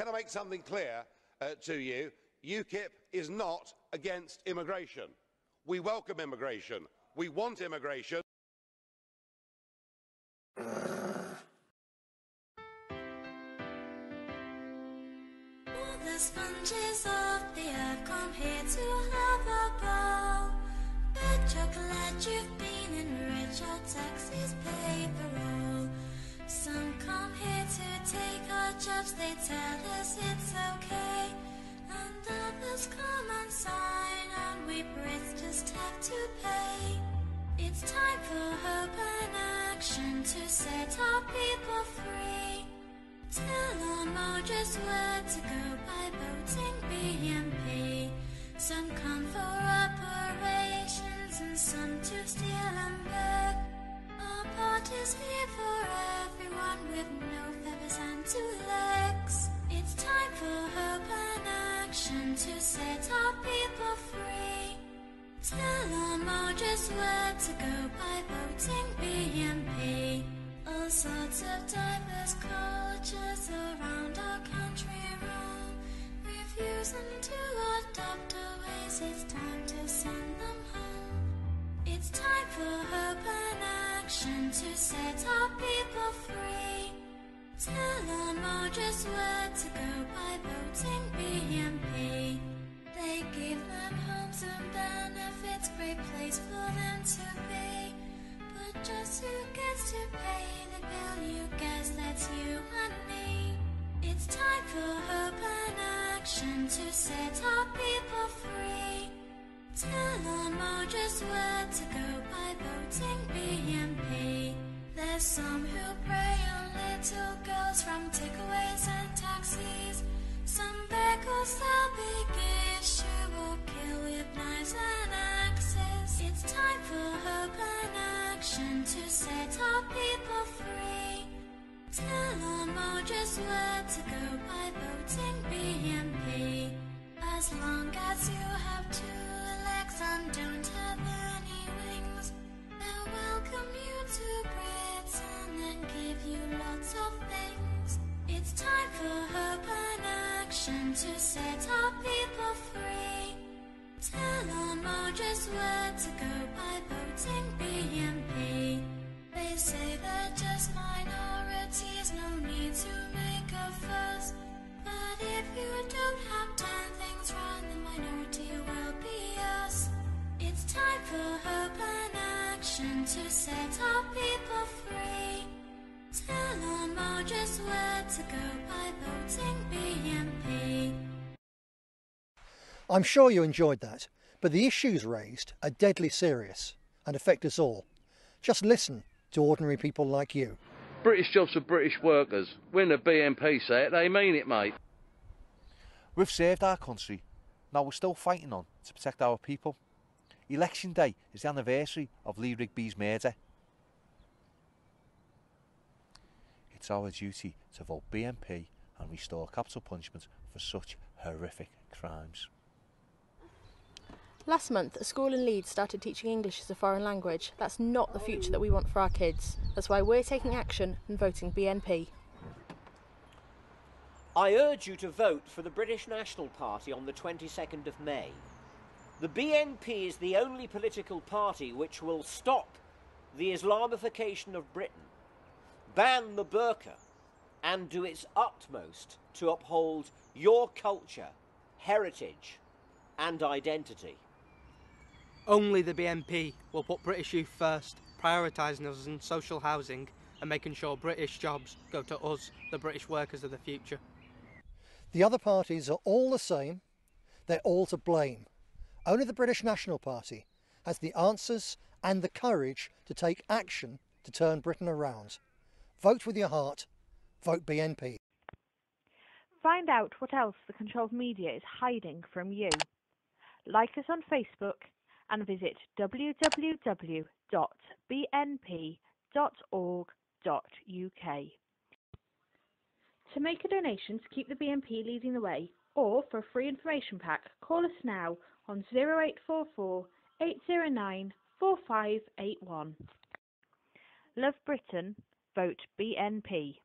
can I make something clear uh, to you? UKIP is not against immigration. We welcome immigration. We want immigration. Sponges of the earth come here to have a ball. Glad you've been your taxes roll. Some come here take our jobs, they tell us it's okay. And others come and sign, and we Brits just have to pay. It's time for hope and action to set our people free. Tell on more just where to go by voting BNP. Some come for operations and some to steal and beg. Our party's here for everyone with no two legs. It's time for hope and action to set our people free. Tell more just where to go by voting BNP. All sorts of diverse cultures around our country roam. Refusing to adopt our ways, it's time to send them home. It's time for hope and action to set our people free. Tell on more just where to go by voting BNP. They give them homes and benefits, great place for them to be. But just who gets to pay the bill? You guess that's you and me. It's time for hope and action to set our people free. Tell on more just where to go by voting BNP. There's some who prey on little girls from takeaways and taxis. Some beg or sell big issue or kill with knives and axes. It's time for hope and action to set our people free. Tell on more just where to go by voting BNP. As long as you have two action to set our people free. Tell on more just where to go by voting BNP. They say they're just minorities, no need to make a fuss. But if you don't have ten things right, the minority will be us. It's time for hope and action to set our people free. Tell just where to go by voting BNP. I'm sure you enjoyed that, but the issues raised are deadly serious and affect us all. Just listen to ordinary people like you. British jobs for British workers. When the BNP say it, they mean it, mate. We've saved our country. Now we're still fighting on to protect our people. Election day is the anniversary of Lee Rigby's murder. It's our duty to vote BNP and restore capital punishment for such horrific crimes. Last month, a school in Leeds started teaching English as a foreign language. That's not the future that we want for our kids. That's why we're taking action and voting BNP. I urge you to vote for the British National Party on the 22nd of May. The BNP is the only political party which will stop the Islamification of Britain, ban the burqa, and do its utmost to uphold your culture, heritage, and identity. Only the BNP will put British youth first, prioritising us in social housing and making sure British jobs go to us, the British workers of the future. The other parties are all the same, they're all to blame. Only the British National Party has the answers and the courage to take action to turn Britain around. Vote with your heart, vote BNP. Find out what else the controlled media is hiding from you. Like us on Facebook and visit www.bnp.org.uk. To make a donation to keep the BNP leading the way, or for a free information pack, call us now on 0844 809 4581. Love Britain, vote BNP.